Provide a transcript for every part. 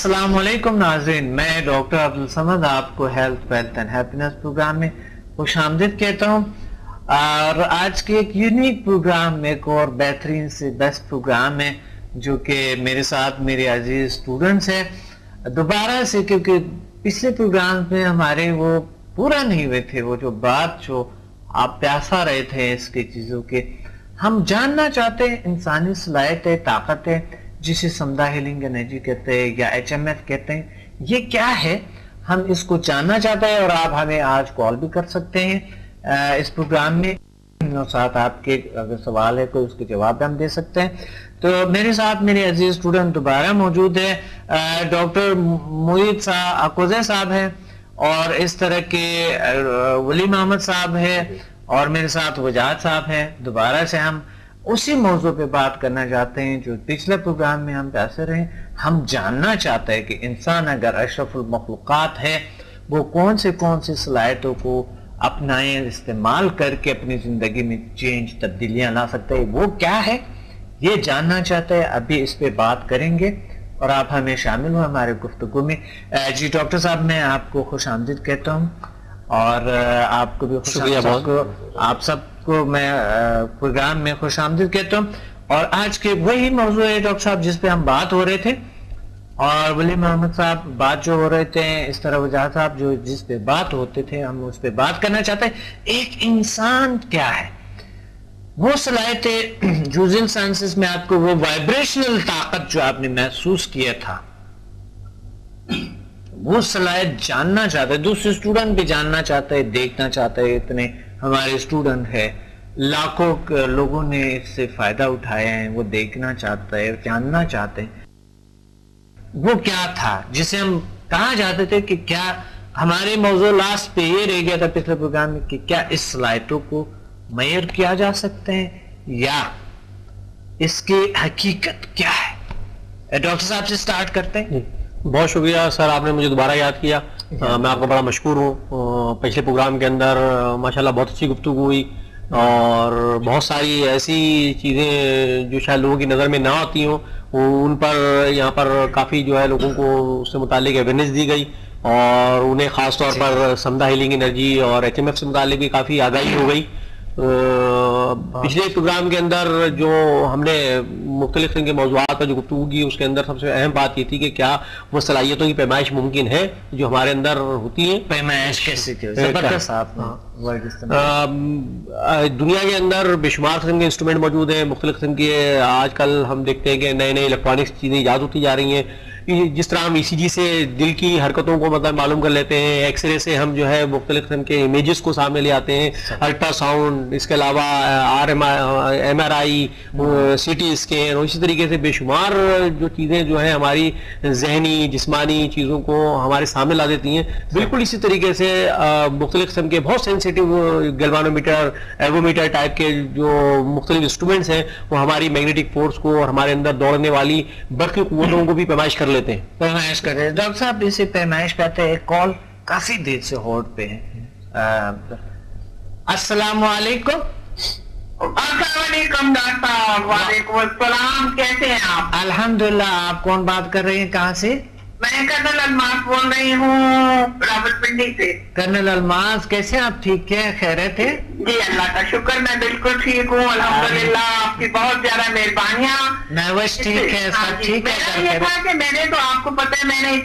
अस्सलाम वालेकुम नाजरीन मैं डॉक्टर अब्दुल समद आपको health wealth and happiness programme में खुश आमदीद कहता हूँ। और आज के एक यूनिक प्रोग्राम एक और बेहतरीन से बेस्ट प्रोग्राम है, जो कि मेरे साथ मेरे अज़ीज़ स्टूडेंट्स हैं। दोबारा से, क्योंकि पिछले प्रोग्राम में हमारे वो पूरा नहीं हुए थे, वो जो बात जो आप प्यासा रहे थे इसके चीज़ों के, हम जानना चाहते हैं, इंसानी सलाहियत ताकत है जिसे समदा हीलिंग एनर्जी कहते हैं, या एच एम एफ़ कहते हैं, ये क्या है? हम इसको जानना चाहते हैं और आप हमें आज कॉल भी कर सकते हैं इस प्रोग्राम में। साथ आपके अगर सवाल है कोई उसके जवाब हम दे सकते हैं। तो मेरे साथ मेरे अज़ीज़ स्टूडेंट दोबारा मौजूद है। डॉक्टर मोहित अकोजे साहब हैं और इस तरह के वली मोहम्मद साहब है और मेरे साथ वजाद साहब हैं। दोबारा से हम उसी मौजू पे बात करना चाहते हैं जो पिछले प्रोग्राम में हम पैसे रहे हम जानना चाहते हैं कि इंसान अगर अशरफुल मखलूक़ात है वो कौन से कौन से सलाहियतों को अपनाएँ इस्तेमाल करके अपनी ज़िंदगी में चेंज तब्दीलियाँ ला सकते हैं। वो क्या है? ये जानना चाहते हैं। अभी इस पे बात करेंगे और आप हमें शामिल हो हमारे गुफ्तु में। जी डॉक्टर साहब मैं आपको खुश आमदीद कहता हूँ और आपको भी खुश आप सब को मैं प्रोग्राम में खुश आमदीद कहता हूँ। और आज के वही मौजूद है डॉक्टर साहब जिस पे हम बात हो रहे थे। और वली मोहम्मद साहब, बात जो हो रहे थे, इस तरह वजह साहब जो जिस पे बात होते थे, हम उस पर बात करना चाहते हैं। एक इंसान क्या है? वो सलाहियत जूजिल साइंसिस में आपको वो वाइब्रेशनल ताकत जो आपने महसूस किया था, वो सलाहियत जानना चाहते दूसरे स्टूडेंट भी जानना चाहते देखना चाहते इतने हमारे स्टूडेंट है। लाखों लोगों ने इससे फ़ायदा उठाया है, वो देखना चाहता है जानना चाहते हैं। वो क्या था? जिसे हम कहा जाते थे कि क्या हमारे मौजू लास्ट पे ये रह गया था पिछले प्रोग्राम में कि क्या इस सलाहितों को मैयर किया जा सकते हैं या इसकी हकीकत क्या है? डॉक्टर साहब से स्टार्ट करते हैं। बहुत शुक्रिया, सर, आपने मुझे दोबारा याद किया। आ, मैं आपको बड़ा मशहूर हूँ। पिछले प्रोग्राम के अंदर माशाल्लाह बहुत अच्छी गुफ्तु हुई और बहुत सारी ऐसी चीज़ें जो शायद लोगों की नज़र में ना आती हों उन पर यहाँ पर काफ़ी जो है लोगों को उससे मुतल अवेयरनेस दी गई और उन्हें ख़ास तौर पर समदा हीलिंग एनर्जी और एच एम एफ़ से मुतल भी काफ़ी आगाही हो गई। पिछले प्रोग्राम के अंदर जो हमने मुख्तलिफ़ के मौजूद पर जो गुफ्तु की उसके अंदर सबसे अहम बात ये थी कि क्या वो सलाहियतों की पैमाइश मुमकिन है जो हमारे अंदर होती है। पैमाइश कैसे दुनिया के अंदर बेशुमार किस्म के इंस्ट्रूमेंट मौजूद हैं मुख्तलिफ़ किस्म के। आजकल हम देखते हैं कि नए नए इलेक्ट्रॉनिक्स चीज़ें ईजाद होती जा रही हैं। जिस तरह हम ई e से दिल की हरकतों को मतलब मालूम कर लेते हैं एक्सरे से हम जो है मुख्तलिफ़ किस्म के इमेजेस को सामने ले आते हैं अल्ट्रासाउंड इसके अलावा R M M R I C T scan और इसी तरीके से बेशुमार जो चीज़ें जो है हमारी जहनी जिसमानी चीज़ों को हमारे सामने ला देती हैं। बिल्कुल इसी तरीके से मुख्तलिफ़ किस्म के बहुत सेंसिटिव गलवानोमीटर एवोमीटर टाइप के जो मुख्तलिफ़ इंस्ट्रूमेंट्स हैं वो हमारी मैग्नेटिक फोर्स को और हमारे अंदर दौड़ने वाली बरकी कुतों को भी पैमाइश कर लेते हैं। पैमाइश कर रहे डॉक्टर साहब इसे पैमाइश कहते हैं। कॉल काफ़ी देर से होल्ड पे है। अस्सलाम वालेकुम वालेकुम कैसे हैं आप? अल्हम्दुलिल्लाह आप कौन बात कर रहे हैं? कहाँ से? मैं कर्नल अलमास बोल रही हूँ रावलपिंडी से। कर्नल अलमास कैसे आप ठीक है? खैरत है? जी अल्लाह का शुक्र मैं बिल्कुल ठीक हूँ अल्हम्दुलिल्लाह आपकी बहुत ज़्यादा मेहरबानियाँ। मैं बस ठीक है सब हाँ ठीक है मेरा ये था कि मैंने तो आपको पता है मैंने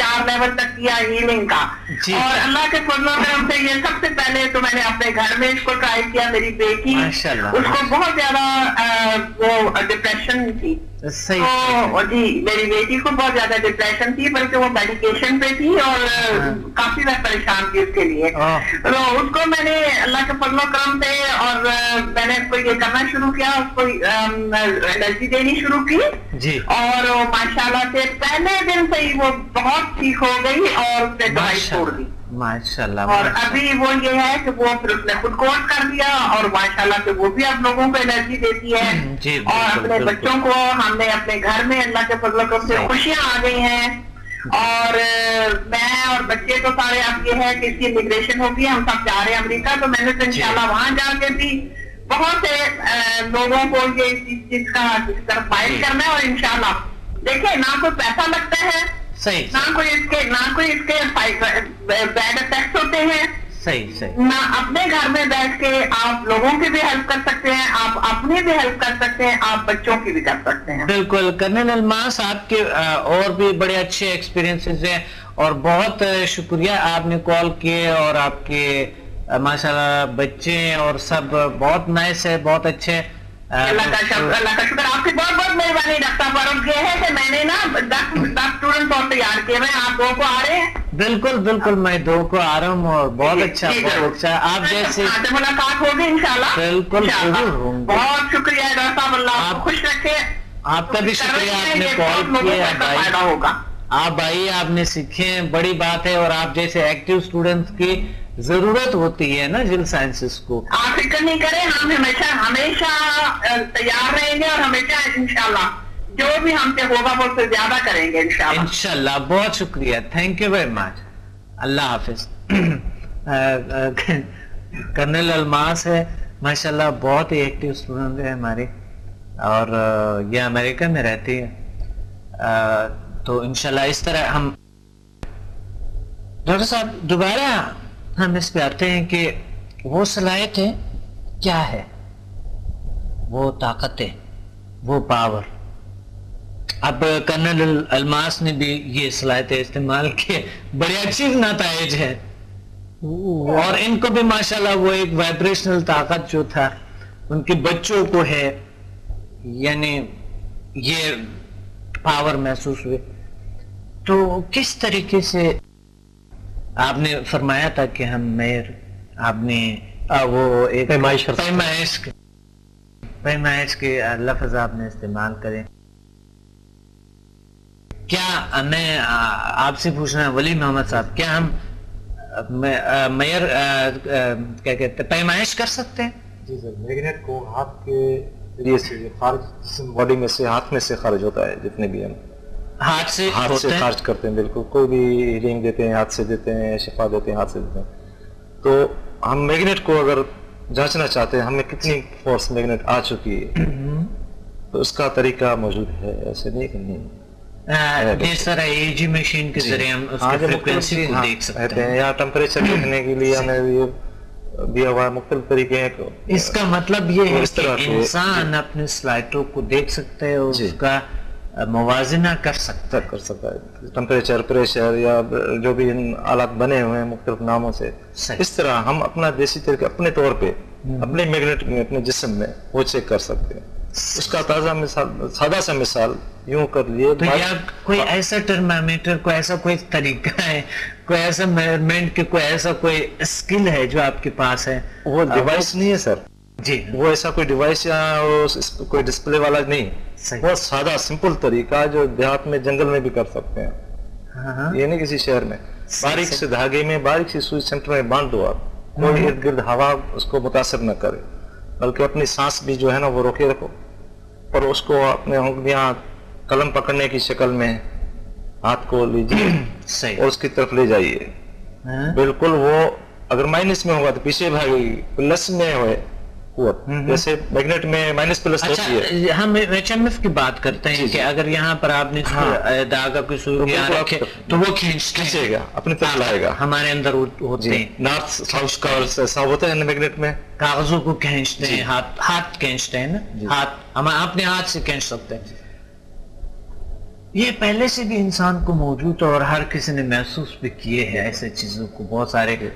चार लेवल तक किया हीलिंग का। और अल्लाह के फजलों करम से ये सबसे पहले तो मैंने अपने घर में इसको ट्राई किया मेरी बेटी। उसको बहुत ज़्यादा वो डिप्रेशन थी। सही। तो जी मेरी बेटी को बहुत ज़्यादा डिप्रेशन थी बल्कि वो मेडिकेशन पे थी और हाँ। काफ़ी मैं परेशान थी उसके लिए। तो उसको मैंने अल्लाह के फजलो क्रम पे और मैंने उसको ये करना शुरू किया उसको एनर्जी देनी शुरू की। जी। और माशाल्लाह से पहले दिन से ही वो बहुत ठीक हो गई और उसने दवाई छोड़ दी। माशाल्लाह और अभी वो ये है कि वो फिर उसने खुद कोर्स कर दिया और माशाल्लाह से वो भी आप लोगों को एनर्जी देती है। जी, और अपने बच्चों को हमने अपने घर में अल्लाह के फजल से खुशियाँ आ गई हैं। और मैं और बच्चे तो सारे अब ये है कि इसकी इमिग्रेशन होगी हम सब जा रहे हैं अमरीका तो मैंने तो इंशाल्लाह वहाँ जाके भी बहुत से लोगों को ये चीज़ का तरफ़ फ़ाइल करना है और इंशाल्लाह। देखिए ना कोई पैसा लगता है सही ना कोई इसके ना कोई इसके बैड इफ़ेक्ट होते हैं। सही सही। ना अपने घर में बैठ के आप लोगों की भी हेल्प कर सकते हैं आप अपने भी हेल्प कर सकते हैं आप बच्चों की भी कर सकते हैं। बिल्कुल कर्नल अलमास आपके और भी बड़े अच्छे एक्सपीरियंसेस हैं और बहुत शुक्रिया आपने कॉल किए और आपके माशाल्लाह बच्चे और सब बहुत नाइस है बहुत अच्छे अल्लाह का शुक्र अल्लाह का शुक्र आपकी बहुत बहुत मेहरबानी डॉक्टर फारूक ये है कि मैंने ना दस स्टूडेंट और तैयार किए हैं। आप दो को आ रहे हैं? बिल्कुल बिल्कुल मैं दो को आ रहा हूँ और बहुत अच्छा बहुत अच्छा। आप जैसे मुलाकात होगी इंशाल्लाह। बिल्कुल ज़रूर बहुत शुक्रिया डॉक्टर साहब अल्लाह आप खुश रखे। आपका भी शुक्रिया आपने कॉल किया फ़ायदा होगा। आप भाई आपने सीखे बड़ी बात है और आप जैसे एक्टिव स्टूडेंट्स की ज़रूरत होती है ना जिल साइंसेस को। आप फ़िक्र नहीं करें हम हमेशा हमेशा तैयार रहेंगे और हमेशा इंशाल्लाह जो भी हमसे होगा वो उससे ज़्यादा करेंगे इंशाल्लाह। इंशाल्लाह बहुत शुक्रिया थैंक यू वेरी मच अल्लाह हाफिज। कर्नल अलमास है माशाल्लाह बहुत ही एक्टिव स्टूडेंट है हमारे और ये अमेरिका में रहती है। तो इनशाला इस तरह हम डॉक्टर साहब दोबारा हम इस पे आते हैं कि वो सलाहियतें क्या है? वो ताकतें, वो पावर। अब कर्नल अलमास ने भी ये सलाहियतें इस्तेमाल किए। बड़े अच्छी नतज है। और इनको भी माशाल्लाह वो एक वाइब्रेशनल ताकत जो था, उनके बच्चों को है, यानी ये पावर महसूस हुए तो किस तरीके से आपने फरमाया था कि हम मेयर आपने आ, वो एक पैमाइश पैमाइश पैमाइश के लफ्ज आपने इस्तेमाल करें। क्या मैं आपसे पूछना है वली मोहम्मद साहब क्या हम मेयर क्या कहते हैं पैमाइश कर सकते हैं? जी सर मैग्नेट को हाथ के ज़रिए से खारिज बॉडी में से हाथ में से खारिज होता है जितने भी हम हाथ से हाथ से खर्च करते हैं बिल्कुल। कोई भी रिंग देते हैं हाथ से देते हैं शिफा देते हैं हाथ से देते हैं। तो हम मैग्नेट को अगर जांचना चाहते हैं हमें कितनी फोर्स मैग्नेट आ चुकी है? तो उसका तरीका मौजूद है ऐसे नहीं कि नहीं। जिस एजी मशीन के ज़रिए हम उसकी फ्रीक्वेंसी को देख सकते हैं। या टेम्परेचर देखने के लिए हमें ये दिया हुआ मुख्तलिफ़ तरीके हैं इसका मतलब ये है कि इंसान अपने स्लाइटों को देख सकते हैं उसका मुवाजना कर सकता कर सकता है। टेम्परेचर प्रेशर या जो भी इन आलात बने हुए हैं मुख्तलिफ़ नामों से। इस तरह हम अपना देसी तरीके अपने तौर पे हम्म। अपने मैग्नेट में अपने जिसम में वो चेक कर सकते हैं। उसका ताज़ा मिसाल सादा सा मिसाल यूँ कर लिए तो या कोई ऐसा टर्मामीटर कोई ऐसा कोई तरीका है कोई ऐसा मेज़रमेंट के कोई ऐसा कोई स्किल है जो आपके पास है? वो डिवाइस नहीं है सर जी। वो ऐसा कोई डिवाइस या कोई डिस्प्ले वाला नहीं। बहुत सादा सिंपल तरीका जो देहात में जंगल में भी कर सकते हैं। हाँ, हाँ। ये नहीं किसी शहर में। बारीक से धागे में बारीक सी सुई सेंटर में बाँध दो आप। कोई हम्म। इर्द गिर्द हवा उसको मुतासर न करे। बल्कि अपनी सांस भी जो है ना वो रोके रखो। और उसको अपने उंगलियाँ कलम पकड़ने की शक्ल में हाथ को लीजिए। सही। और उसकी तरफ़ ले जाइए। हाँ। बिल्कुल वो अगर माइनस में होगा तो पीछे भागेगी प्लस में हो हम्म। जैसे मैग्नेट में माइनस प्लस अच्छा, होती है। हम एच की बात करते हैं कि अगर यहाँ पर आपने हाँ, धागा कोई सुई तो रखे तो वो खींच खींचेगा अपनी तरफ़ हाँ, लाएगा। हमारे अंदर होते हैं। नॉर्थ साउथ का ऐसा होता है मैग्नेट में? कागजों को खींचते हैं हाथ हाथ खींचते हैं ना? हाथ हम अपने हाथ से खींच सकते हैं। ये पहले से भी इंसान को मौजूद और हर किसी ने महसूस भी किए हैं ऐसे चीज़ों को। बहुत सारे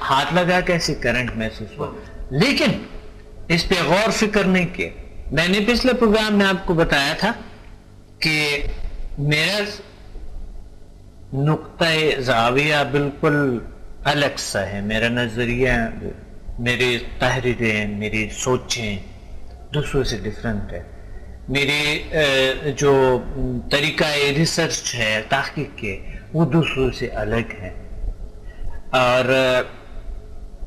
हाथ लगा के ऐसे करंट महसूस हुआ। लेकिन इस पे गौर फ़िक्र नहीं किए। मैंने पिछले प्रोग्राम में आपको बताया था कि मेरा नुकता जाविया बिल्कुल अलग सा है। मेरा नज़रिया, मेरी तहरीरें, मेरी सोचें दूसरों से डिफरेंट है। मेरी जो तरीका रिसर्च है, तहकीक के वो दूसरों से अलग है। और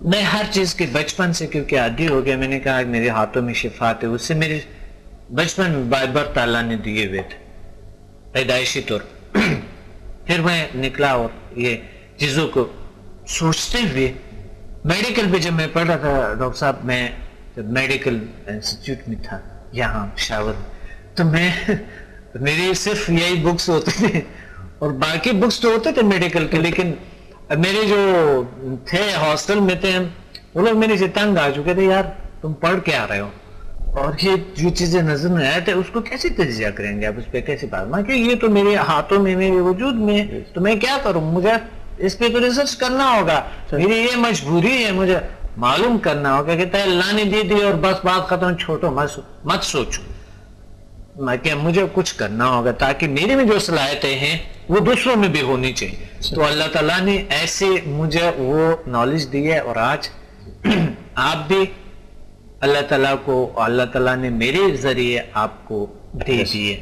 मैं हर चीज़ के बचपन से, क्योंकि आदि हो गया, मैंने कहा मेरे हाथों में शिफात है। उससे मेरे बचपन में बार बार ताला ने दिए हुए थे, पैदाइशी तौर फिर मैं निकला और ये चीज़ों को सोचते हुए, मेडिकल पे जब मैं पढ़ रहा था, डॉक्टर साहब, मैं जब मेडिकल इंस्टीट्यूट में था, यहाँ शावर तो मैं मेरी सिर्फ़ यही बुक्स होते थे, और बाकी बुक्स तो होते थे मेडिकल के, लेकिन मेरे जो थे हॉस्टल में थे वो लोग मेरे से तंग आ चुके थे यार तुम पढ़ के आ रहे हो और ये जो चीज़ें नज़र में आए थे उसको कैसे तजिया करेंगे आप? उस पर कैसे बात? मैं कि ये तो मेरे हाथों में मेरे वजूद में तो मैं क्या करूँ? मुझे इस पे तो रिसर्च करना होगा। मेरी ये मजबूरी है मुझे मालूम करना होगा कि अल्लाह ने दे दी और बस बात खत्म छोटो मत मत सोचो। क्या मुझे कुछ करना होगा ताकि मेरे में जो सलाहियतें हैं वो दूसरों में भी होनी चाहिए। तो अल्लाह ताला ने ऐसे मुझे वो नॉलेज दी है और आज आप भी अल्लाह ताला को अल्लाह ताला ने मेरे ज़रिए आपको दे दिए।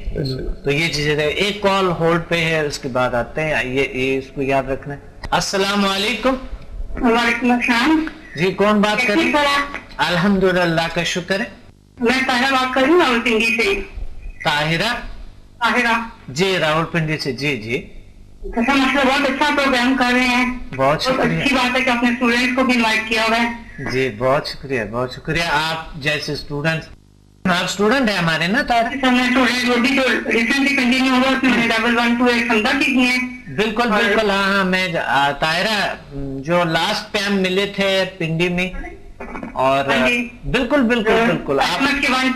तो ये चीज़ें एक कॉल होल्ड पे है उसके बाद आते हैं। ये, ये इसको याद रखना अस्सलाम वालेकुम जी कौन बात कर रही अल्हम्दुलिल्लाह का शुक्र है। मैं पहला बात कर हूँ से। ताहिरा? ताहिरा। जी रावलपिंडी से जी जी। अच्छा मतलब बहुत अच्छा प्रोग्राम कर रहे हैं। बहुत शुक्रिया। अच्छी बात है कि अपने स्टूडेंट्स को भी इनवाइट किया हुआ है। जी बहुत शुक्रिया बहुत शुक्रिया। आप जैसे स्टूडेंट्स आप स्टूडेंट है हमारे ना तारा मैं स्टूडेंट वो भी जो रिसेंटली कंटिन्यू हुआ उसमें मैंने वन टू एट समझा की किए बिल्कुल बिल्कुल हाँ हाँ मैं तायरा जो लास्ट पे हम मिले थे पिंडी में और हाँ बिल्कुल बिल्कुल हाँ, बिल्कुल। आप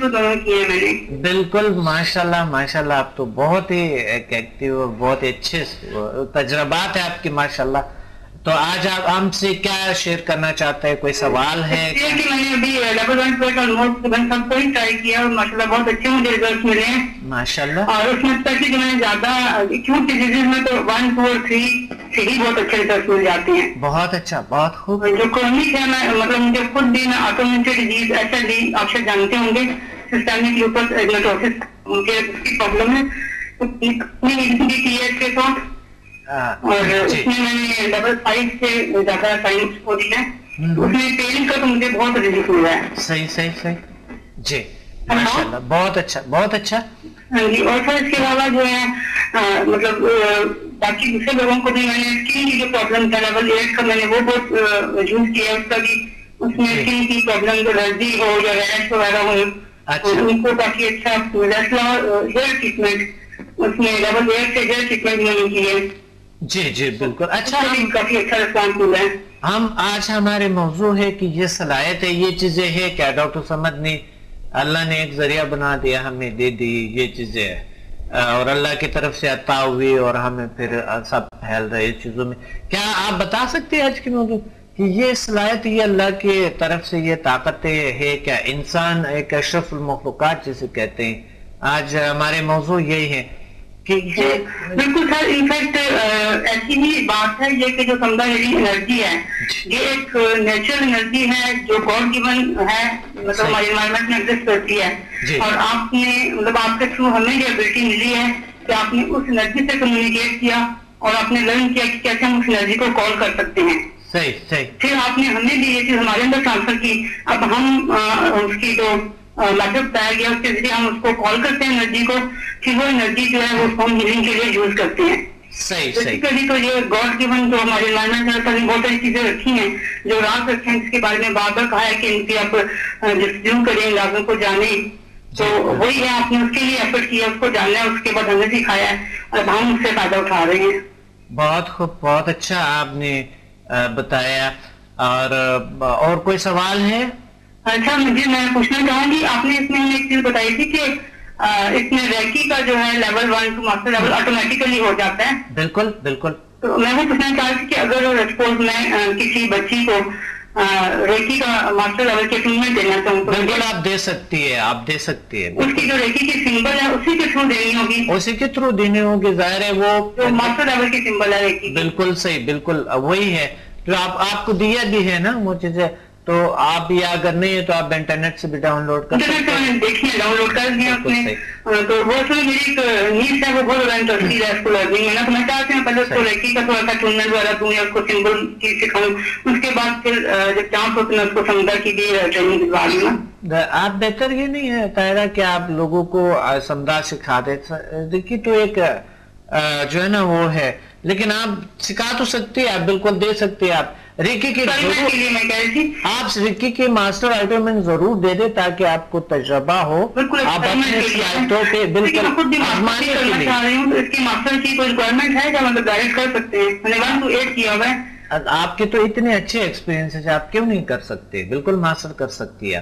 तो किए मैंने। बिल्कुल माशाल्लाह माशाल्लाह। आप तो बहुत ही एक्टिव और बहुत ही अच्छे तजर्बात है आपकी माशाल्लाह। तो आज आप हमसे क्या शेयर करना चाहते हैं? कोई सवाल है? कि मैंने अभी लेवल वन ट्वेल्व ऑलमोस्ट सबको ही ट्राई किया और माशाल्लाह बहुत अच्छे मुझे रिज़ल्ट मिले हैं। माशाल्लाह। और उसमें स्पेशली जो मैंने ज़्यादा एक्यूट डिजीजेज में तो वन टू और थ्री से ही बहुत अच्छे रिज़ल्ट मिल जाते हैं। बहुत अच्छा बहुत खूब। जो क्रोनिक है मैं मतलब मुझे खुद भी ना ऑटोमेटेड डिज़ीज़ ऐसा डी आप शायद जानते होंगे सिस्टमिक ल्यूपस एग्नेटोसिस मुझे उसकी प्रॉब्लम है। तो क्लियर के साथ। और उसमें मैंने डबल फाइव से ज़्यादा साइंस को दिया। हम्म। उसमें पेन का तो मुझे बहुत रिलीफ हुआ है। सही सही सही। जी माशाल्लाह बहुत अच्छा बहुत अच्छा। हाँ जी और फिर इसके अलावा जो है आ, मतलब बाकी दूसरे लोगों को भी मैंने स्किन की जो प्रॉब्लम था लेवल एट का मैंने वो बहुत यूज़ किया उसका भी। उसमें स्किन की प्रॉब्लम जो एलर्जी हो या रैश वगैरह हो अच्छा। उनको काफ़ी अच्छा हेयर ट्रीटमेंट उसमें लेवल एट से हेयर ट्रीटमेंट मैंने की है। जी जी बिल्कुल। अच्छा हम काफ़ी अच्छा रिस्पॉन्स है। हम आज हमारे मौजू है कि ये सलाहियत है ये चीज़ें है क्या डॉक्टर समद ने अल्लाह ने एक ज़रिया बना दिया हमें दे दी ये चीज़ें है। और अल्लाह की तरफ़ से अता हुई और हमें फिर सब फैल रहे चीज़ों में। क्या आप बता सकते हैं आज के मौजूद कि ये सलाहियत ये अल्लाह की तरफ़ से ये ताकत है क्या इंसान एक अशरफ मखलूक़ात जिसे कहते हैं? आज हमारे मौजू यही है। बिल्कुल सर इनफैक्ट ऐसी ही बात है ये कि जो मेरी एनर्जी है। ये एक नेचुरल एनर्जी है जो गॉड गिवन है मतलब हमारे इन्वायरमेंट में एग्जिस्ट करती है। और आपने मतलब आपके थ्रू हमें ये एबिलिटी मिली है कि आपने उस एनर्जी से कम्युनिकेट किया और आपने लर्न किया कि कैसे हम उस एनर्जी को कॉल कर सकते हैं। सही सही। फिर आपने हमें भी ये चीज़ हमारे अंदर ट्रांसफ़र की। अब हम उसकी जो मैसेज पाया गया उसके ज़रिए हम उसको कॉल करते हैं एनर्जी को फिर वो एनर्जी जो है वो हम हीलिंग के लिए यूज़ करते हैं। सही सही। तो ये गॉड गिवन जो हमारे एनवायरमेंट में बहुत सारी चीज़ें रखी हैं जो रात रखे हैं जिसके बारे में बार बार कहा है कि इनकी आप डिस्ट्रीब्यूम करें लाभों को जाने। तो वही है आपने उसके लिए एफर्ट किया उसको जानना है उसके बाद हमें सिखाया है और हम उससे फ़ायदा उठा रहे हैं। बहुत खूब बहुत अच्छा आपने बताया। और और कोई सवाल है? अच्छा मुझे मैं पूछना चाहूँगी आपने इसमें एक चीज़ बताई थी कि इसमें रैकी का जो है level one two master level automatically हो जाता है। बिल्कुल बिल्कुल। तो मैं वो पूछना चाह रही कि अगर सपोज़ मैं किसी बच्ची को रेकी का मास्टर लेवल के थ्रू में देना चाहूँ तो बिल्कुल आप दे सकती है आप दे सकती है। उसकी जो रेकी की सिंबल है उसी के थ्रू देनी होगी। उसी के थ्रू देनी होगी ज़ाहिर है वो जो मास्टर लेवल की सिंबल है रेकी बिल्कुल सही बिल्कुल वही है। जो आप आपको दिया भी है ना वो चीज़ें तो आप या अगर नहीं है तो आप इंटरनेट से भी डाउनलोड कर सकते हैं। देखिए डाउनलोड कर दिया आपने। तो वो उसमें मेरी एक नीड है वो बहुत ज़्यादा इंटरेस्टिंग है इसको लर्निंग में। ना तो मैं चाहती हूँ पहले उसको लड़की का थोड़ा सा टूर्नामेंट वाला दूँ या उसको सिंबल की सिखाऊँ। उसके बाद फिर जब चांस होते मैं उसको समझा की भी ट्रेनिंग दिलवा दूँ आप बेहतर ये नहीं है तायरा कि आप लोगों को समझा सिखा दे। देखिए तो एक जो है ना वो है। लेकिन आप सिखा तो सकते हैं आप बिल्कुल दे सकते हैं आप। रिक्की के आप रिक्की के मास्टर आइटम ज़रूर दे दे ताकि आपको तजर्बा हो। आप अपने बिल्कुल आजमाने के लिए। तो इसकी मास्टर की कोई रिक्वायरमेंट है क्या? मतलब गाइड कर सकते हैं? मैंने वन टू एट किया हुआ है। आपके तो इतने अच्छे एक्सपीरियंस है आप क्यों नहीं कर सकते? बिल्कुल मास्टर कर सकती है